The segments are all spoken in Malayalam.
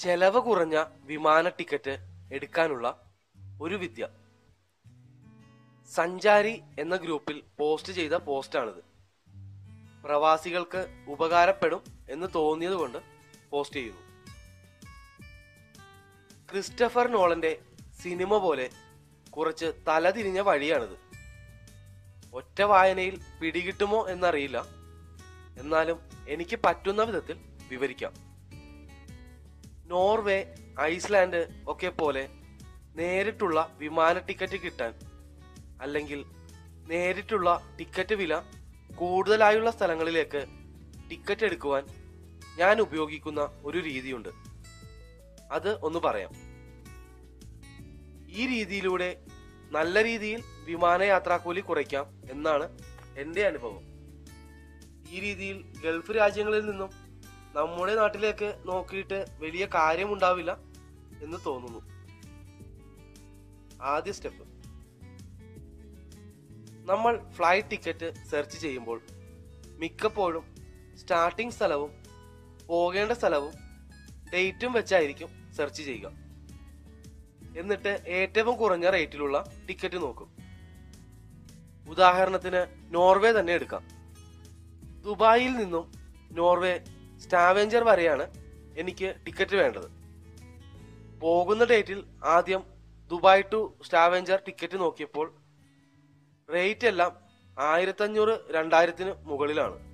ചെലവ് കുറഞ്ഞ വിമാന ടിക്കറ്റ് എടുക്കാനുള്ള ഒരു വിദ്യ. സഞ്ചാരി എന്ന ഗ്രൂപ്പിൽ പോസ്റ്റ് ചെയ്ത പോസ്റ്റാണിത്. പ്രവാസികൾക്ക് ഉപകാരപ്പെടും എന്ന് തോന്നിയത് കൊണ്ട് പോസ്റ്റ് ചെയ്യുന്നു. ക്രിസ്റ്റഫർ നോളന്റെ സിനിമ പോലെ കുറച്ച് തലതിരിഞ്ഞ വഴിയാണിത്. ഒറ്റ വായനയിൽ പിടികിട്ടുമോ എന്നറിയില്ല. എന്നാലും എനിക്ക് പറ്റുന്ന വിധത്തിൽ വിവരിക്കാം. നോർവേ ഐസ്ലാൻഡ് ഒക്കെ പോലെ നേരിട്ടുള്ള വിമാന ടിക്കറ്റ് കിട്ടാൻ അല്ലെങ്കിൽ നേരിട്ടുള്ള ടിക്കറ്റ് വില കൂടുതലായുള്ള സ്ഥലങ്ങളിലേക്ക് ടിക്കറ്റ് എടുക്കുവാൻ ഞാൻ ഉപയോഗിക്കുന്ന ഒരു രീതിയുണ്ട്. അത് ഒന്ന് പറയാം. ഈ രീതിയിലൂടെ നല്ല രീതിയിൽ വിമാനയാത്രാക്കൂലി കുറയ്ക്കാം എന്നാണ് എന്റെ അനുഭവം. ഈ രീതിയിൽ ഗൾഫ് രാജ്യങ്ങളിൽ നിന്നും നമ്മുടെ നാട്ടിലേക്ക് നോക്കിയിട്ട് വലിയ കാര്യമുണ്ടാവില്ല എന്ന് തോന്നുന്നു. ആദ്യ സ്റ്റെപ്പ് നമ്മൾ ഫ്ലൈറ്റ് ടിക്കറ്റ് സെർച്ച് ചെയ്യുമ്പോൾ മിക്കപ്പോഴും സ്റ്റാർട്ടിംഗ് സ്ഥലവും പോകേണ്ട സ്ഥലവും ഡേറ്റും വെച്ചായിരിക്കും സെർച്ച് ചെയ്യുക. എന്നിട്ട് ഏറ്റവും കുറഞ്ഞ റേറ്റിലുള്ള ടിക്കറ്റ് നോക്കും. ഉദാഹരണത്തിന് നോർവേ തന്നെ എടുക്കാം. ദുബായിൽ നിന്നും നോർവേ സ്റ്റാവെഞ്ചർ വരെയാണ് എനിക്ക് ടിക്കറ്റ് വേണ്ടത്. പോകുന്ന ഡേറ്റിൽ ആദ്യം ദുബായ് ടു സ്റ്റാവേഞ്ചർ ടിക്കറ്റ് നോക്കിയപ്പോൾ റേറ്റ് എല്ലാം ആയിരത്തഞ്ഞൂറ് രണ്ടായിരത്തിന് മുകളിലാണ്.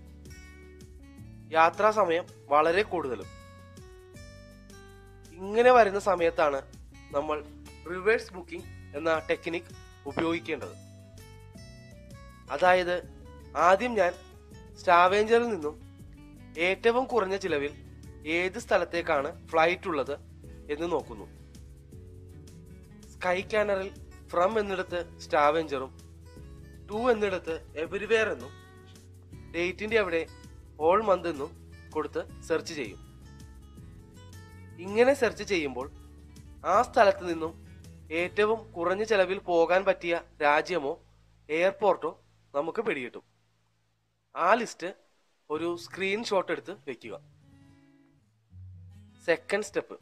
യാത്രാ സമയം വളരെ കൂടുതലും. ഇങ്ങനെ വരുന്ന സമയത്താണ് നമ്മൾ റിവേഴ്സ് ബുക്കിംഗ് എന്ന ടെക്നിക് ഉപയോഗിക്കേണ്ടത്. അതായത് ആദ്യം ഞാൻ സ്റ്റാവേഞ്ചറിൽ നിന്നും ഏറ്റവും കുറഞ്ഞ ചിലവിൽ ഏത് സ്ഥലത്തേക്കാണ് ഫ്ലൈറ്റ് ഉള്ളത് എന്ന് നോക്കുന്നു. സ്കൈ കാനറിൽ ഫ്രം എന്നിടത്ത് സ്റ്റാവെഞ്ചറും ടു എന്നിടത്ത് എവരിവെയർ എന്നും ഡേറ്റിന്റെ അവിടെ ഓൾ മന്ത് എന്നും കൊടുത്ത് സെർച്ച് ചെയ്യും. ഇങ്ങനെ സെർച്ച് ചെയ്യുമ്പോൾ ആ സ്ഥലത്ത് നിന്നും ഏറ്റവും കുറഞ്ഞ ചെലവിൽ പോകാൻ പറ്റിയ രാജ്യമോ എയർപോർട്ടോ നമുക്ക് പിടികിട്ടും. ആ ലിസ്റ്റ് ഒരു സ്ക്രീൻഷോട്ട് എടുത്ത് വെക്കുക. സെക്കൻഡ് സ്റ്റെപ്പ്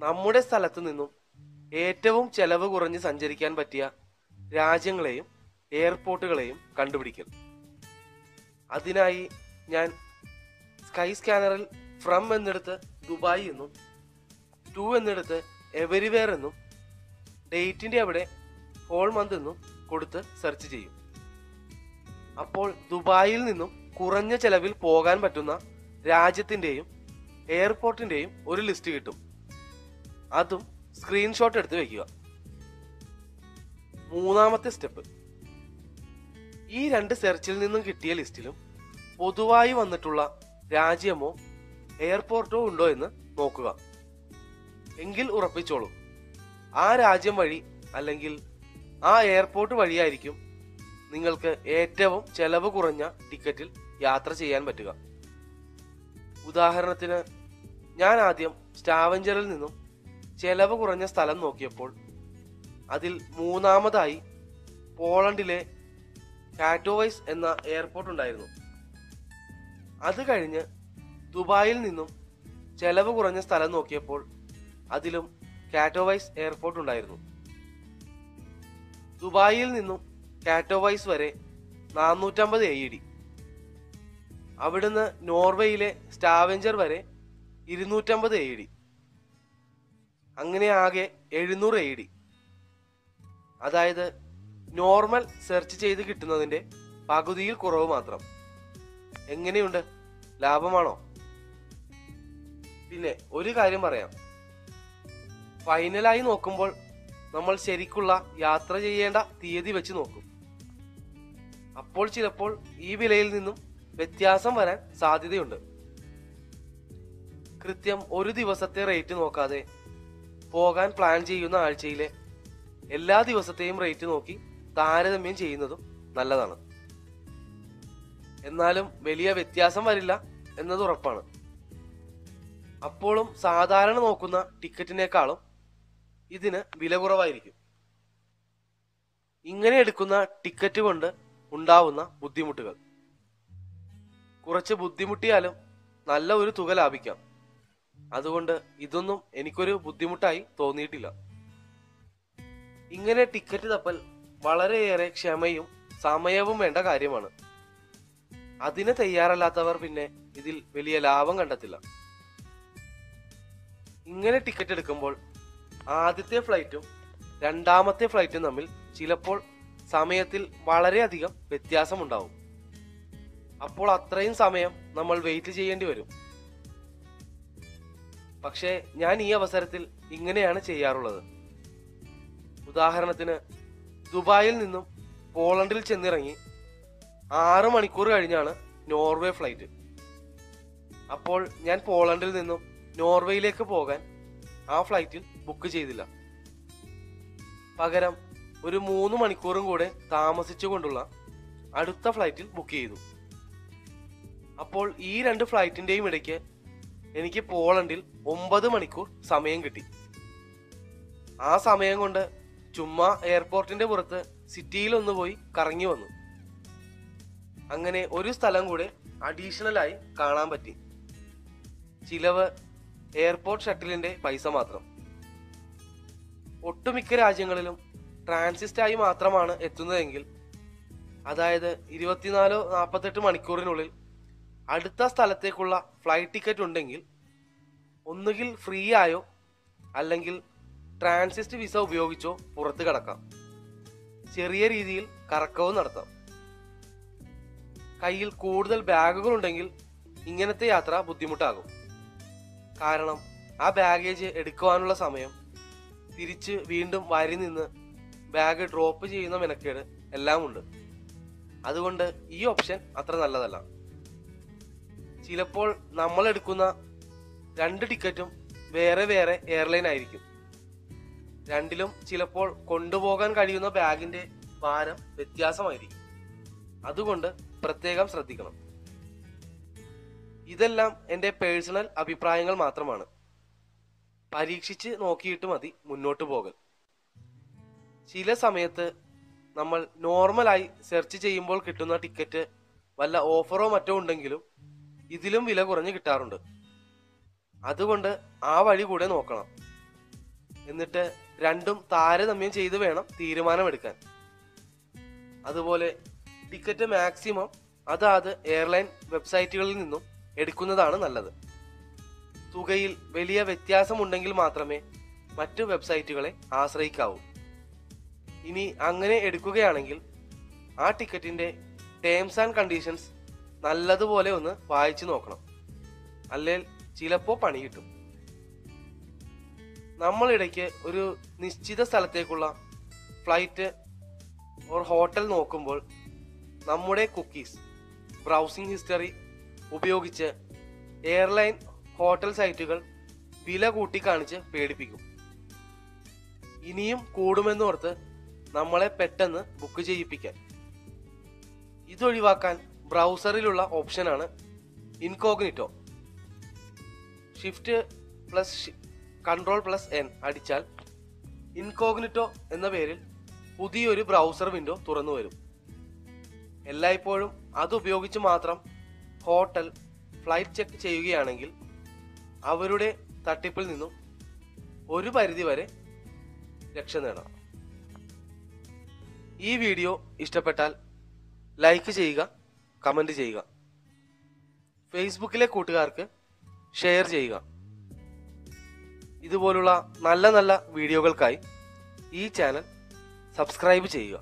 നമ്മുടെ സ്ഥലത്ത് നിന്നും ഏറ്റവും ചെലവ് കുറഞ്ഞ് സഞ്ചരിക്കാൻ പറ്റിയ രാജ്യങ്ങളെയും എയർപോർട്ടുകളെയും കണ്ടുപിടിക്കൽ അതിനായി ഞാൻ സ്കൈ സ്കാനറിൽ ഫ്രം എന്നിടത്ത് ദുബായ് എന്നും ടു എന്നിടത്ത് എവരിവെയർ എന്നും ഡേറ്റിന്റെ അവിടെ ഹോൾ മന്ത് എന്നും കൊടുത്ത് സെർച്ച് ചെയ്യും. അപ്പോൾ ദുബായിൽ നിന്നും കുറഞ്ഞ ചെലവിൽ പോകാൻ പറ്റുന്ന രാജ്യത്തിന്റെയും എയർപോർട്ടിന്റെയും ഒരു ലിസ്റ്റ് കിട്ടും. അതും സ്ക്രീൻഷോട്ട് എടുത്ത് വയ്ക്കുക മൂന്നാമത്തെ സ്റ്റെപ്പ്. ഈ രണ്ട് സെർച്ചിൽ നിന്നും കിട്ടിയ ലിസ്റ്റിലും പൊതുവായി വന്നിട്ടുള്ള രാജ്യമോ എയർപോർട്ടോ ഉണ്ടോ എന്ന് നോക്കുക. എങ്കിൽ ഉറപ്പിച്ചോളൂ. ആ രാജ്യം വഴി അല്ലെങ്കിൽ ആ എയർപോർട്ട് വഴിയായിരിക്കും നിങ്ങൾക്ക് ഏറ്റവും ചെലവ് കുറഞ്ഞ ടിക്കറ്റിൽ യാത്ര ചെയ്യാൻ പറ്റുക. ഉദാഹരണത്തിന് ഞാൻ ആദ്യം സ്റ്റാവഞ്ചറിൽ നിന്നും ചെലവ് കുറഞ്ഞ സ്ഥലം നോക്കിയപ്പോൾ അതിൽ മൂന്നാമതായി പോളണ്ടിലെ കാറ്റോവൈസ് എന്ന എയർപോർട്ട് ഉണ്ടായിരുന്നു. അത് കഴിഞ്ഞ് ദുബായിൽ നിന്നും ചെലവ് കുറഞ്ഞ സ്ഥലം നോക്കിയപ്പോൾ അതിലും കാറ്റോവൈസ് എയർപോർട്ട് ഉണ്ടായിരുന്നു. ദുബായിൽ നിന്നും കാറ്റോവൈസ് വരെ നാനൂറ്റമ്പത് എ ഡി അവിടുന്ന് നോർവേയിലെ സ്റ്റാവെഞ്ചർ വരെ ഇരുന്നൂറ്റമ്പത് എ ഡി അങ്ങനെ ആകെ എഴുന്നൂറ് എ ഡി അതായത് നോർമൽ സെർച്ച് ചെയ്ത് കിട്ടുന്നതിന്റെ പകുതിയിൽ കുറവ് മാത്രം. എങ്ങനെയുണ്ട്? ലാഭമാണോ? പിന്നെ ഒരു കാര്യം പറയാം. ഫൈനലായി നോക്കുമ്പോൾ നമ്മൾ ശരിക്കുള്ള യാത്ര ചെയ്യേണ്ട തീയതി വെച്ച് നോക്കും. അപ്പോൾ ചിലപ്പോൾ ഈ വിലയിൽ നിന്നും വ്യത്യാസം വരാൻ സാധ്യതയുണ്ട്. കൃത്യം ഒരു ദിവസത്തെ റേറ്റ് നോക്കാതെ പോകാൻ പ്ലാൻ ചെയ്യുന്ന ആഴ്ചയിലെ എല്ലാ ദിവസത്തെയും റേറ്റ് നോക്കി താരതമ്യം ചെയ്യുന്നതും നല്ലതാണ്. എന്നാലും വലിയ വ്യത്യാസം വരില്ല എന്നത് ഉറപ്പാണ്. അപ്പോഴും സാധാരണ നോക്കുന്ന ടിക്കറ്റിനേക്കാളും ഇതിന് വില കുറവായിരിക്കും. ഇങ്ങനെ എടുക്കുന്ന ടിക്കറ്റ് കൊണ്ട് ഉണ്ടാവുന്ന ബുദ്ധിമുട്ടുകൾ. കുറച്ച് ബുദ്ധിമുട്ടിയാലും നല്ല ഒരു തുക ലാഭിക്കാം. അതുകൊണ്ട് ഇതൊന്നും എനിക്കൊരു ബുദ്ധിമുട്ടായി തോന്നിയിട്ടില്ല. ഇങ്ങനെ ടിക്കറ്റ് തപ്പൽ വളരെയേറെ ക്ഷമയും സമയവും വേണ്ട കാര്യമാണ്. അതിന് തയ്യാറല്ലാത്തവർ പിന്നെ ഇതിൽ വലിയ ലാഭം കണ്ടെത്തില്ല. ഇങ്ങനെ ടിക്കറ്റ് എടുക്കുമ്പോൾ ആദ്യത്തെ ഫ്ലൈറ്റും രണ്ടാമത്തെ ഫ്ലൈറ്റും തമ്മിൽ ചിലപ്പോൾ സമയത്തിൽ വളരെയധികം വ്യത്യാസമുണ്ടാവും. അപ്പോൾ അത്രയും സമയം നമ്മൾ വെയിറ്റ് ചെയ്യേണ്ടി വരും. പക്ഷേ ഞാൻ ഈ അവസരത്തിൽ ഇങ്ങനെയാണ് ചെയ്യാറുള്ളത്. ഉദാഹരണത്തിന് ദുബായിൽ നിന്നും പോളണ്ടിൽ ചെന്നിറങ്ങി ആറ് മണിക്കൂർ കഴിഞ്ഞാണ് നോർവേ ഫ്ലൈറ്റ് അപ്പോൾ ഞാൻ പോളണ്ടിൽ നിന്നും നോർവേയിലേക്ക് പോകാൻ ആ ഫ്ലൈറ്റിൽ ബുക്ക് ചെയ്തില്ല. പകരം ഒരു മൂന്ന് മണിക്കൂറും കൂടെ താമസിച്ചുകൊണ്ടുള്ള അടുത്ത ഫ്ലൈറ്റിൽ ബുക്ക് ചെയ്തു. അപ്പോൾ ഈ രണ്ട് ഫ്ലൈറ്റിന്റെയും ഇടയ്ക്ക് എനിക്ക് പോളണ്ടിൽ ഒമ്പത് മണിക്കൂർ സമയം കിട്ടി. ആ സമയം കൊണ്ട് ചുമ്മാ എയർപോർട്ടിന്റെ പുറത്ത് സിറ്റിയിൽ ഒന്ന് പോയി കറങ്ങി വന്നു. അങ്ങനെ ഒരു സ്ഥലം കൂടെ അഡീഷണലായി കാണാൻ പറ്റി. ചിലവ് എയർപോർട്ട് ഷട്ടിലിന്റെ പൈസ മാത്രം. ഒട്ടുമിക്ക രാജ്യങ്ങളിലും ട്രാൻസിസ്റ്റായി മാത്രമാണ് എത്തുന്നതെങ്കിൽ അതായത് ഇരുപത്തിനാലോ നാൽപ്പത്തെട്ട് മണിക്കൂറിനുള്ളിൽ അടുത്ത സ്ഥലത്തേക്കുള്ള ഫ്ലൈറ്റ് ടിക്കറ്റ് ഉണ്ടെങ്കിൽ ഒന്നുകിൽ ഫ്രീ ആയോ അല്ലെങ്കിൽ ട്രാൻസിസ്റ്റ് വിസ ഉപയോഗിച്ചോ പുറത്ത് കടക്കാം. ചെറിയ രീതിയിൽ കറക്കവും നടത്താം. കയ്യിൽ കൂടുതൽ ബാഗുകൾ ഉണ്ടെങ്കിൽ ഇങ്ങനത്തെ യാത്ര ബുദ്ധിമുട്ടാകും. കാരണം ആ ബാഗേജ് എടുക്കുവാനുള്ള സമയം തിരിച്ച് വീണ്ടും വരി നിന്ന് ബാഗ് ഡ്രോപ്പ് ചെയ്യുന്ന മെനക്കേട് എല്ലാം ഉണ്ട് അതുകൊണ്ട് ഈ ഓപ്ഷൻ അത്ര നല്ലതല്ല. ചിലപ്പോൾ നമ്മൾ എടുക്കുന്ന രണ്ട് ടിക്കറ്റും വേറെ വേറെ എയർലൈൻ ആയിരിക്കും. രണ്ടിലും ചിലപ്പോൾ കൊണ്ടുപോകാൻ കഴിയുന്ന ബാഗിന്റെ ഭാരം വ്യത്യാസമായിരിക്കും. അതുകൊണ്ട് പ്രത്യേകം ശ്രദ്ധിക്കണം. ഇതെല്ലാം എന്റെ പേഴ്സണൽ അഭിപ്രായങ്ങൾ മാത്രമാണ്. പരീക്ഷിച്ച് നോക്കിയിട്ട് മതി മുന്നോട്ട് പോകൽ ചില സമയത്ത് നമ്മൾ നോർമലായി സെർച്ച് ചെയ്യുമ്പോൾ കിട്ടുന്ന ടിക്കറ്റ് വല്ല ഓഫറോ മറ്റോ ഉണ്ടെങ്കിലും ഇതിലും വില കുറഞ്ഞ് കിട്ടാറുണ്ട്. അതുകൊണ്ട് ആ വഴി കൂടെ നോക്കണം. എന്നിട്ട് രണ്ടും താരതമ്യം ചെയ്ത് വേണം തീരുമാനമെടുക്കാൻ. അതുപോലെ ടിക്കറ്റ് മാക്സിമം അതാത് എയർലൈൻ വെബ്സൈറ്റുകളിൽ നിന്നും എടുക്കുന്നതാണ് നല്ലത്. തുകയിൽ വലിയ വ്യത്യാസമുണ്ടെങ്കിൽ മാത്രമേ മറ്റു വെബ്സൈറ്റുകളെ ആശ്രയിക്കാവൂ. ഇനി അങ്ങനെ എടുക്കുകയാണെങ്കിൽ ആ ടിക്കറ്റിന്റെ ടേംസ് ആൻഡ് കണ്ടീഷൻസ് നല്ലതുപോലെ ഒന്ന് വായിച്ചു നോക്കണം. അല്ലെങ്കിൽ ചിലപ്പോൾ പണി കിട്ടും. നമ്മളിടയ്ക്ക് ഒരു നിശ്ചിത സ്ഥലത്തേക്കുള്ള ഫ്ലൈറ്റ് ഓർ ഹോട്ടൽ നോക്കുമ്പോൾ നമ്മുടെ കുക്കീസ് ബ്രൗസിംഗ് ഹിസ്റ്ററി ഉപയോഗിച്ച് എയർലൈൻ ഹോട്ടൽ സൈറ്റുകൾ വില കൂട്ടി കാണിച്ച് പേടിപ്പിക്കും. ഇനിയും കൂടുമെന്നോർത്ത് നമ്മളെ പെട്ടെന്ന് ബുക്ക് ചെയ്യിപ്പിക്കാൻ. ഇതൊഴിവാക്കാൻ ബ്രൗസറിലുള്ള ഓപ്ഷനാണ് incognito shift plus control plus N അടിച്ചാൽ ഇൻകോഗ്നിറ്റോ എന്ന പേരിൽ പുതിയൊരു ബ്രൗസർ വിൻഡോ തുറന്നു വരും. എല്ലായ്പ്പോഴും അത് ഉപയോഗിച്ച് മാത്രം ഹോട്ടൽ ഫ്ലൈറ്റ് ചെക്ക് ചെയ്യുകയാണെങ്കിൽ അവരുടെ തട്ടിപ്പിൽ നിന്നും ഒരു പരിധി വരെ രക്ഷ നേടാം. ഈ വീഡിയോ ഇഷ്ടപ്പെട്ടാൽ ലൈക്ക് ചെയ്യുക കമന്റ് ചെയ്യുക. ഫേസ്ബുക്കിലെ കൂട്ടുകാർക്ക് ഷെയർ ചെയ്യുക. ഇതുപോലുള്ള നല്ല നല്ല വീഡിയോകൾക്കായി ഈ ചാനൽ സബ്സ്ക്രൈബ് ചെയ്യുക.